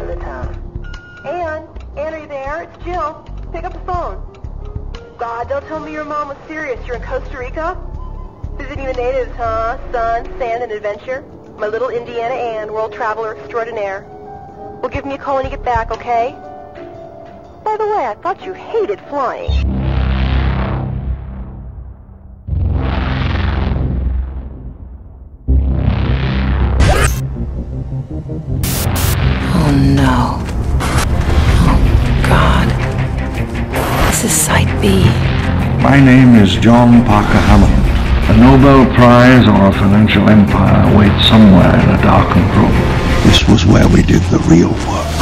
of the town. Anne, Anne, are you there? It's Jill. Pick up the phone. God, don't tell me your mom was serious. You're in Costa Rica? Visiting the natives, huh? Sun, sand, and adventure? My little Indiana Anne, world traveler extraordinaire. Well, give me a call when you get back, okay? By the way, I thought you hated flying. This is Site B. My name is John Parker Hammond. A Nobel Prize or a financial empire waits somewhere in a darkened room. This was where we did the real work.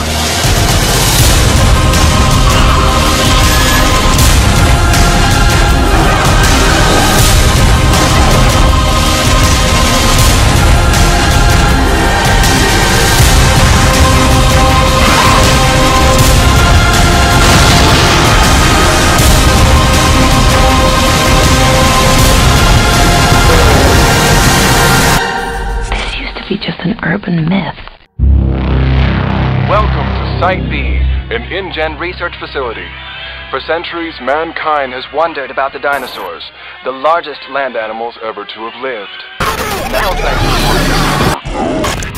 Be just an urban myth. Welcome to Site B, an InGen research facility. For centuries, mankind has wondered about the dinosaurs, the largest land animals ever to have lived. Now, thanks